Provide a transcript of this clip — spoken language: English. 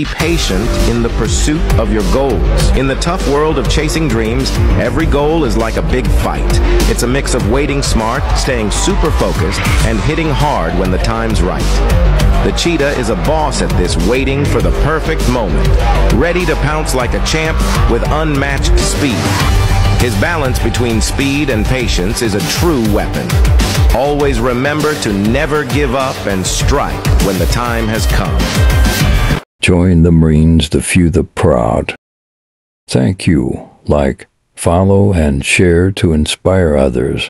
Be patient in the pursuit of your goals. In the tough world of chasing dreams, every goal is like a big fight. It's a mix of waiting smart, staying super focused, and hitting hard when the time's right. The cheetah is a boss at this waiting for the perfect moment, ready to pounce like a champ with unmatched speed. His balance between speed and patience is a true weapon. Always remember to never give up and strike when the time has come. Join the Marines the few the proud. Thank you. Like, follow, and share to inspire others.